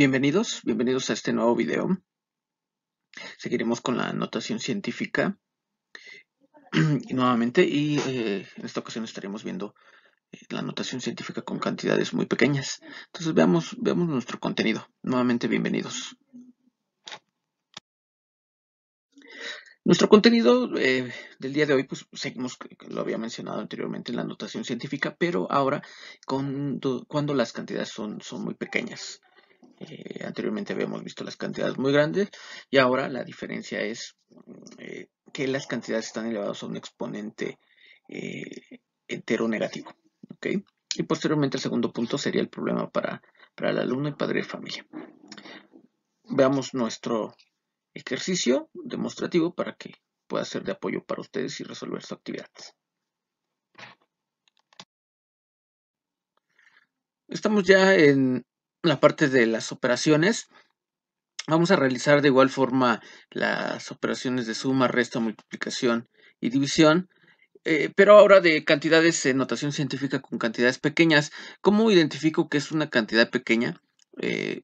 Bienvenidos, bienvenidos a este nuevo video. Seguiremos con la notación científica nuevamente y eh, en esta ocasión estaremos viendo eh, la notación científica con cantidades muy pequeñas. Entonces veamos, veamos nuestro contenido. Nuevamente bienvenidos. Nuestro contenido eh, del día de hoy, pues seguimos, lo había mencionado anteriormente en la notación científica, pero ahora cuando las cantidades son, son muy pequeñas. Eh, anteriormente habíamos visto las cantidades muy grandes y ahora la diferencia es eh, que las cantidades están elevadas a un exponente eh, entero negativo. ¿ok? Y posteriormente el segundo punto sería el problema para, para el alumno y padre de familia. Veamos nuestro ejercicio demostrativo para que pueda ser de apoyo para ustedes y resolver su actividad. Estamos ya en la parte de las operaciones. Vamos a realizar de igual forma las operaciones de suma, resta, multiplicación y división, eh, pero ahora de cantidades en notación científica con cantidades pequeñas. ¿Cómo identifico que es una cantidad pequeña? Eh,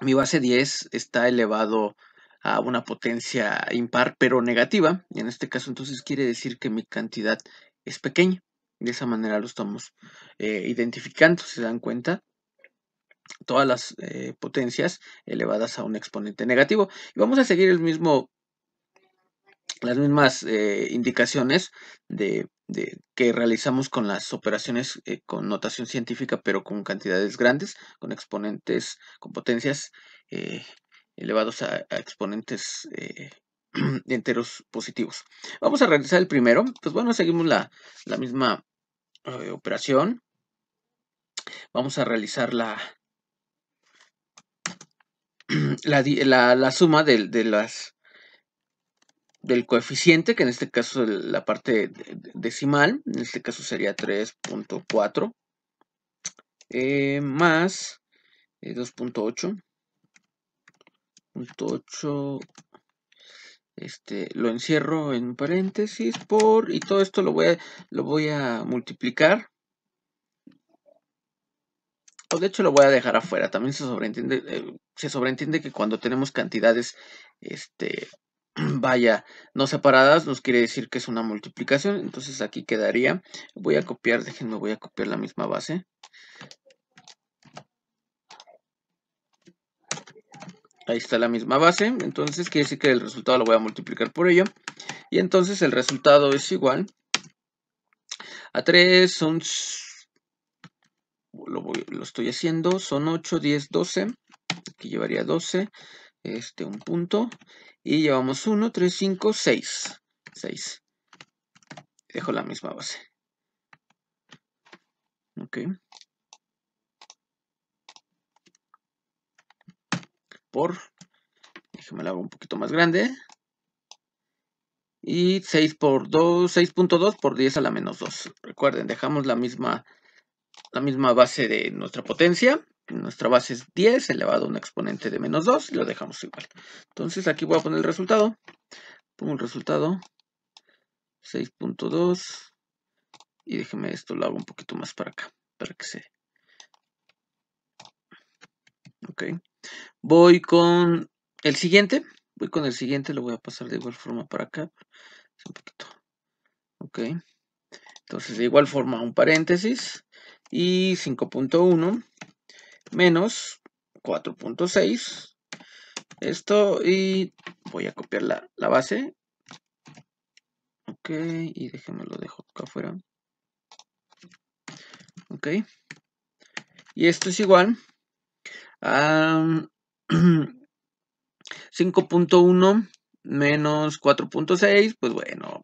mi base 10 está elevado a una potencia impar pero negativa, y en este caso entonces quiere decir que mi cantidad es pequeña. De esa manera lo estamos eh, identificando, ¿se dan cuenta? Todas las eh, potencias elevadas a un exponente negativo. Y vamos a seguir el mismo, las mismas eh, indicaciones de, que realizamos con las operaciones eh, con notación científica, pero con cantidades grandes, con exponentes, con potencias elevados a, a exponentes enteros positivos. Vamos a realizar el primero. Pues bueno, seguimos la, la misma operación. Vamos a realizar la, la, la- suma de, las del coeficiente, que en este caso la parte de- de- decimal, en este caso sería 3.4, eh, más eh, 2.8, punto 8, este, lo encierro en paréntesis por, y todo esto lo voy a, lo voy a multiplicar, o de hecho lo voy a dejar afuera, también se sobreentiende, eh, se sobreentiende que cuando tenemos cantidades, este, vaya, no separadas, nos quiere decir que es una multiplicación. Entonces aquí quedaría, voy a copiar, déjenme, voy a copiar la misma base. Ahí está la misma base, entonces quiere decir que el resultado lo voy a multiplicar por ello. Y entonces el resultado es igual a 3, son, lo, voy- lo estoy haciendo, son 8, 10, 12. Aquí llevaría 12, este, un punto. Y llevamos 1, 3, 5, 6. 6. Dejo la misma base. Ok. Por, déjame la hago un poquito más grande. Y 6 por 2, 6.2 por 10 a la menos 2. Recuerden, dejamos la misma, la misma base de nuestra potencia. Nuestra base es 10 elevado a un exponente de menos 2 y lo dejamos igual. Entonces aquí voy a poner el resultado. Pongo el resultado. 6.2. Y déjeme esto, lo hago un poquito más para acá. Para que se... Ok. Voy con el siguiente. Voy con el siguiente. Lo voy a pasar de igual forma para acá. Un poquito. Ok. Entonces, de igual forma, un paréntesis. Y 5.1 menos 4.6. Esto y voy a copiar la, la base. Ok, y déjenme lo dejo acá afuera. Ok. Y esto es igual a 5.1 menos 4.6, pues bueno.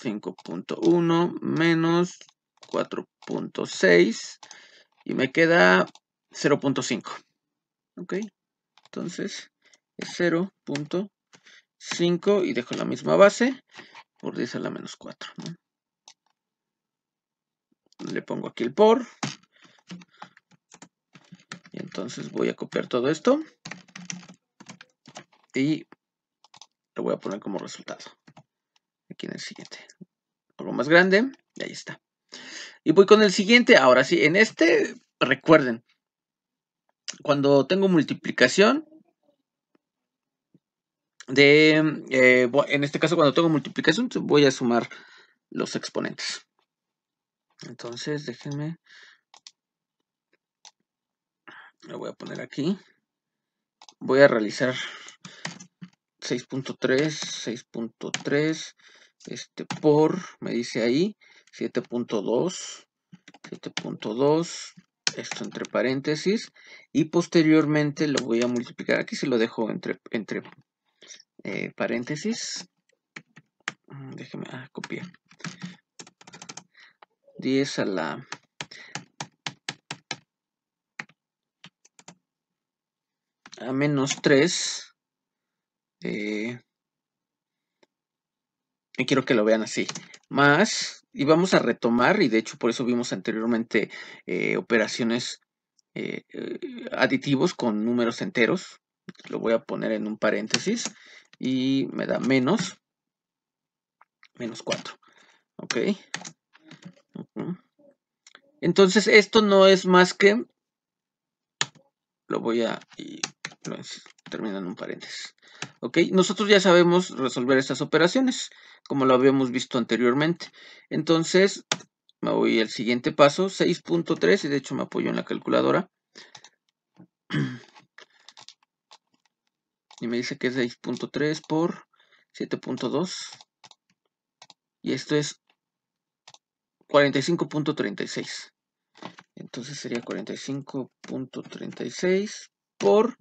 5.1 menos 4.6 y me queda 0.5. Ok, entonces es 0.5 y dejo la misma base por 10 a la menos 4. Le pongo aquí el por. Y entonces voy a copiar todo esto. Y lo voy a poner como resultado. Aquí en el siguiente. Algo más grande. Y ahí está. Y voy con el siguiente. Ahora sí, en este, recuerden, cuando tengo multiplicación de, eh, en este caso cuando tengo multiplicación, voy a sumar los exponentes. Entonces, déjenme, lo voy a poner aquí. Voy a realizar 6.3, 6.3, este por, me dice ahí, 7.2, 7.2, esto entre paréntesis, y posteriormente lo voy a multiplicar, aquí se lo dejo entre, entre eh, paréntesis, mm, déjeme ah, copiar, 10 a la a menos 3 eh, quiero que lo vean así. Más y vamos a retomar y de hecho por eso vimos anteriormente eh, operaciones eh, aditivos con números enteros. Lo voy a poner en un paréntesis y me da menos menos 4 ok. Entonces esto no es más que lo voy a y termina en un paréntesis. Ok nosotros ya sabemos resolver estas operaciones como lo habíamos visto anteriormente. Entonces me voy al siguiente paso 6.3 y de hecho me apoyo en la calculadora. Y me dice que es 6.3 por 7.2 y esto es 45.36 entonces sería 45.36 por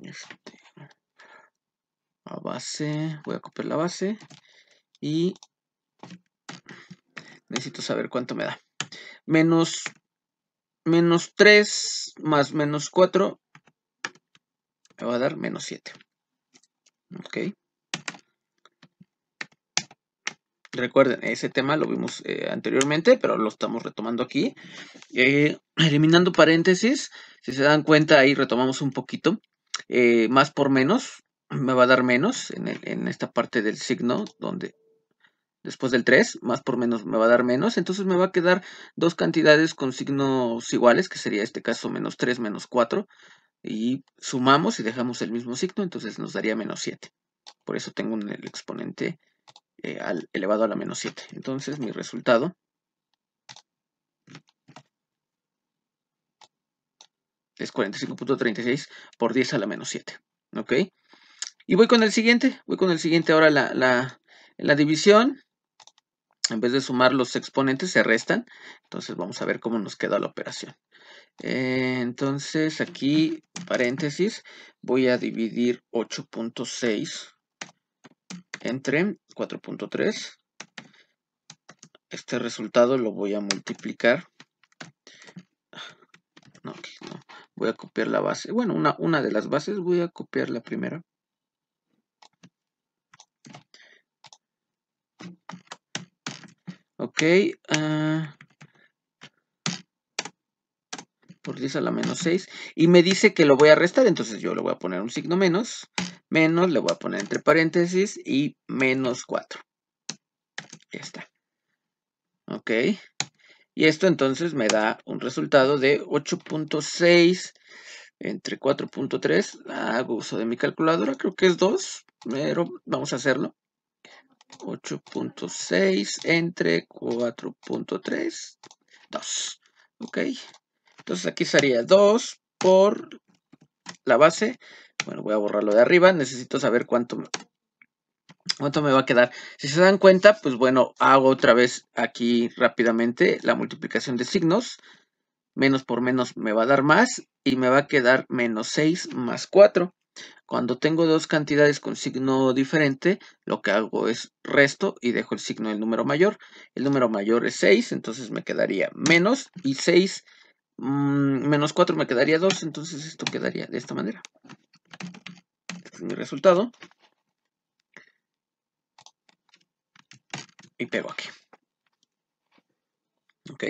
este, base, voy a copiar la base y necesito saber cuánto me da. Menos, menos 3 más menos 4 me va a dar menos 7. Ok. Recuerden, ese tema lo vimos eh, anteriormente, pero lo estamos retomando aquí. Eh, eliminando paréntesis, si se dan cuenta, ahí retomamos un poquito. Eh, más por menos, me va a dar menos en, en, esta parte del signo, donde después del 3, más por menos me va a dar menos. Entonces me va a quedar dos cantidades con signos iguales, que sería este caso menos 3, menos 4. Y sumamos y dejamos el mismo signo, entonces nos daría menos 7. Por eso tengo un, el exponente eh, al, elevado a la menos 7. Entonces mi resultado es 45.36 por 10 a la menos 7. ¿Ok? Y voy con el siguiente. Voy con el siguiente ahora la, la, división. En vez de sumar los exponentes se restan. Entonces vamos a ver cómo nos queda la operación. Eh, entonces aquí, paréntesis, voy a dividir 8.6 entre 4.3. Este resultado lo voy a multiplicar. No, no. Voy a copiar la base. Bueno, una, una de las bases voy a copiar la primera. Uh, por 10 a la menos 6. Y me dice que lo voy a restar, entonces yo le voy a poner un signo menos menos, le voy a poner entre paréntesis y menos 4. Ya está. Ok. Y esto entonces me da un resultado de 8.6 entre 4.3. Hago uso de mi calculadora, creo que es 2, pero vamos a hacerlo. 8.6 entre 4.3, 2. Ok. Entonces aquí sería 2 por la base bueno, voy a borrarlo de arriba. Necesito saber cuánto, ¿Cuánto me va a quedar? Si se dan cuenta, pues bueno, hago otra vez aquí rápidamente la multiplicación de signos. Menos por menos me va a dar más y me va a quedar menos 6 más 4. Cuando tengo dos cantidades con signo diferente, lo que hago es resto y dejo el signo del número mayor. El número mayor es 6, entonces me quedaría menos y 6 mmm, menos 4 me quedaría 2, entonces esto quedaría de esta manera. Este es mi resultado. Y pego aquí. ¿Ok?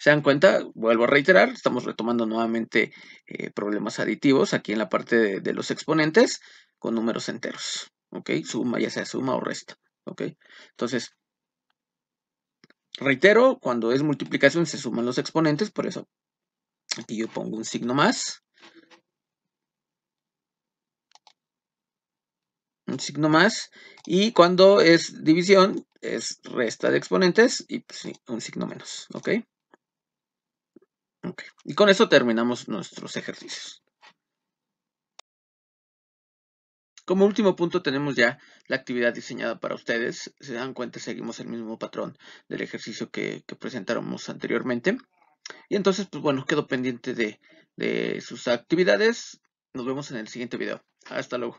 ¿Se dan cuenta? Vuelvo a reiterar, estamos retomando nuevamente eh, problemas aditivos aquí en la parte de, los exponentes con números enteros, ¿ok? Suma, ya sea suma o resta, ¿ok? Entonces, reitero, cuando es multiplicación se suman los exponentes, por eso aquí yo pongo un signo más. Un signo más. Y cuando es división, es resta de exponentes y pues, un signo menos, ¿ok? Y con eso terminamos nuestros ejercicios. Como último punto tenemos ya la actividad diseñada para ustedes. Se dan cuenta, seguimos el mismo patrón del ejercicio que, que presentáramos anteriormente. Y entonces, pues bueno, quedo pendiente de, de sus actividades. Nos vemos en el siguiente video. Hasta luego.